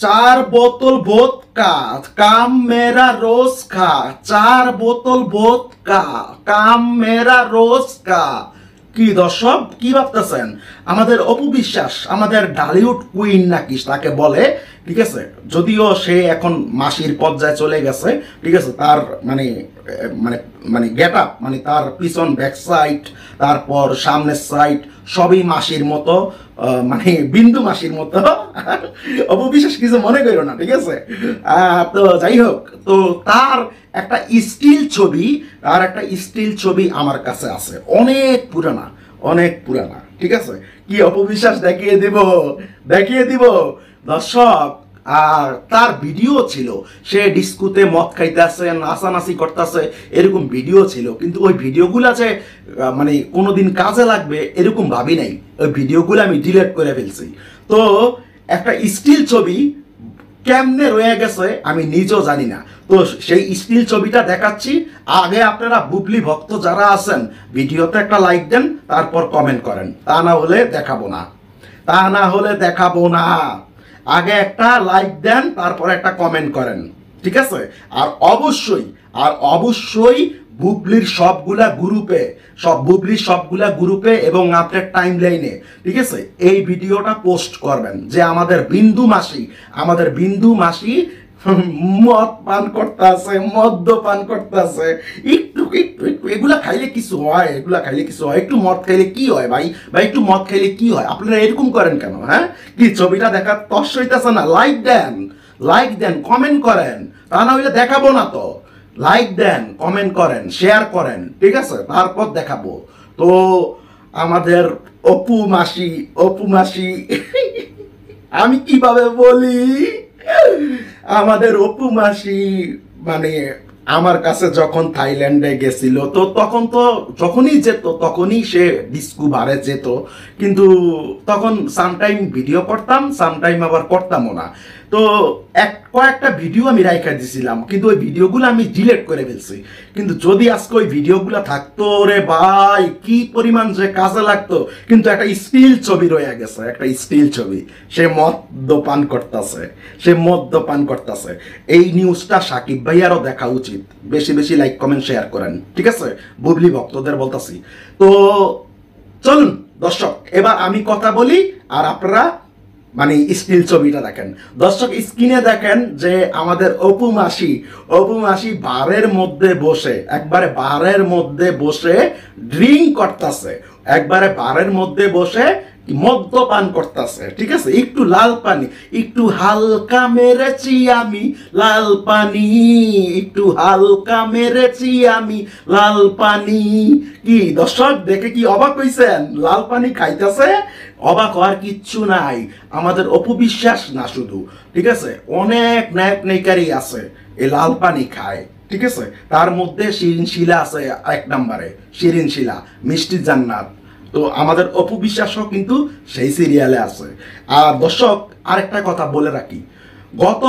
চার বোতল বোতকা, কাম মেরা রোজ খা চার বোতল বোতকা, কাম মেরা রোজ খা কি দর্শক, কি ভাবতেছেন? আমাদের অপবিশ্বাস আমাদের ডালিউড কুইন নাকি তাকে বলে, ঠিক আছে? যদিও সে এখন মাসির পর্যায়ে চলে গেছে, ঠিক আছে? তার মানে মানে মানে গেট আপ মানে তার পিছন ব্যাক সাইড তারপর সামনের সাইড সবই মাসির মতো মানে বিন্দু মাসির মতো। অপবিশ্বাস কিছু মনে করো না, ঠিক আছে? তো যাই হোক, তো তার একটা স্টিল ছবি, তার একটা স্টিল ছবি আমার কাছে আছে। অনেক পুরানা অনেক পুরানা, ঠিক আছে? কি অপবিশ্বাস দেখিয়ে দিব? দেখিয়ে দিব? দর্শক আর তার ভিডিও ছিল, সে ডিস্কুতে মদ খাইতেছে, নাচানাচি করতেছে, এরকম ভিডিও ছিল। কিন্তু ওই ভিডিওগুলো যে মানে কোনোদিন কাজে লাগবে, এরকম ভাবি নাই। ওই ভিডিওগুলো আমি ডিলিট করে ফেলছি। তো একটা স্টিল ছবি কেমনে রয়ে গেছে, আমি নিজেও জানি না। তো সেই স্টিল ছবিটা দেখাচ্ছি। আগে আপনারা বুবলি ভক্ত যারা আছেন, ভিডিওতে একটা লাইক দেন, তারপর কমেন্ট করেন। তা না হলে দেখাবো না। তা না হলে দেখাবো না। আগে একটা লাইক দেন, তারপর একটা কমেন্ট করেন, ঠিক আছে? আর অবশ্যই আর অবশ্যই বুবলির সবগুলা গ্রুপে সব বুবলির সবগুলা গ্রুপে এবং আপনার টাইম লাইনে ঠিক আছে? এই ভিডিওটা পোস্ট করবেন, যে আমাদের বিন্দু মাসি, আমাদের বিন্দু মাসি মদ পান করতে আছে মদ্য পান করতে আছে এগুলা খাইলে কিছু হয়, এগুলা খাইলে কিছু হয়। একটু মদ খাইলে কি হয় ভাই? ভাই, একটু মদ খাইলে কি হয়? আপনারা এরকম করেন কেন হ্যাঁ? কি ছবিটা দেখা তস হইতেছে না? লাইক দেন লাইক দেন কমেন্ট করেন। তা না হইলে দেখাবো না তো। লাইক দেন কমেন্ট করেন শেয়ার করেন, ঠিক আছে? তারপর দেখাবো। তো আমাদের অপু মাসি অপু মাসি, আমি কীভাবে বলি? আমাদের অপু মাসি মানে আমার কাছে যখন থাইল্যান্ডে গেছিল, তো তখন তো যখনই যেত, তখনই সে ডিস্কু বারে যেত। কিন্তু তখন সামটাইম ভিডিও করতাম সামটাইম আবার করতামও না। তো এক কয়েকটা ভিডিও আমি রাইখা দিছিলাম, কিন্তু ওই ভিডিওগুলো আমি ডিলেট করে ফেলছি। কিন্তু যদি আজকে ওই ভিডিওগুলো থাকতো রে ভাই, কি পরিমাণ যে কাজে লাগতো। কিন্তু একটা স্টিল ছবি রয়ে গেছে, একটা স্টিল ছবি। সে মদ্যপান করতেছে, সে মদ্যপান করতেছে। এই নিউজটা সাকিব ভাইয়ারও দেখা উচিত। বেশি বেশি লাইক কমেন্ট শেয়ার করেন, ঠিক আছে? বুবলি ভক্তদের বলতাছি। তো চলুন, দর্শক, এবার আমি কথা বলি, আর আপনারা মানে স্টিল ছবিটা দেখেন। দর্শক, স্ক্রিনে দেখেন যে আমাদের অপু মাসি অপু মাসি বারের মধ্যে বসে, একবারে বারের মধ্যে বসে ড্রিঙ্ক করতেছে। একবারে বারের মধ্যে বসে মদ্যপান করতেছে ঠিক আছে? একটু লাল পানি, একটু হালকা মেরেছি আমি, লাল পানি, একটু হালকা মেরেছি আমি, লাল পানি। কি, দর্শক, দেখে কি অবাক হইছেন? লাল পানি খাইতেছে? অবাক হওয়ার কিচ্ছু নাই। আমাদের অপবিশ্বাস না শুধু, ঠিক আছে? অনেক নায়ক নায়িকারই আছে এই লাল পানি খায়, ঠিক আছে? তার মধ্যে শিরিন শিলা আছে এক নম্বরে শিরিন শিলা মিষ্টি জান্নাত। তো আমাদের অপবিশ্বাসও কিন্তু সেই সিরিয়ালে আছে। আর দর্শক, আরেকটা কথা বলে রাখি। গত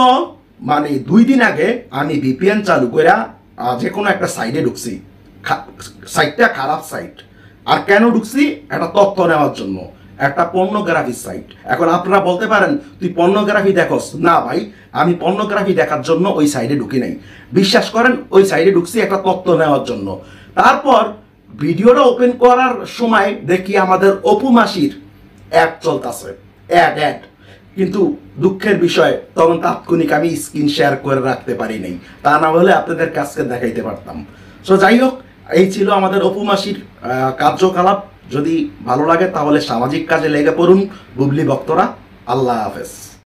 মানে দুই দিন আগে আমি ভিপিএন চালু করে যে কোনো একটা সাইডে ঢুকছি। সাইটটা খারাপ সাইট আর কেন ঢুকছি? একটা তথ্য নেওয়ার জন্য। একটা পর্নোগ্রাফি সাইট এখন আপনারা বলতে পারেন, তুই পর্নোগ্রাফি দেখোস। না ভাই, আমি পর্নোগ্রাফি দেখার জন্য ওই সাইডে ঢুকি নাই। বিশ্বাস করেন, ওই সাইডে ঢুকছি একটা তথ্য নেওয়ার জন্য। তারপর ভিডিওটা ওপেন করার সময় দেখি আমাদের অপু মাসির অ্যাড চলতেছে অ্যাড অ্যাড কিন্তু দুঃখের বিষয়, তখন তাৎক্ষণিক আমি স্ক্রিন শেয়ার করে রাখতে পারি নাই। তা না হলে আপনাদের কাছকে দেখাইতে পারতাম। সো যাই হোক, এই ছিল আমাদের অপু মাসির কার্যকলাপ। যদি ভালো লাগে তাহলে সামাজিক কাজে লেগে পড়ুন, বুবলি ভক্তরা। আল্লাহ হাফেজ।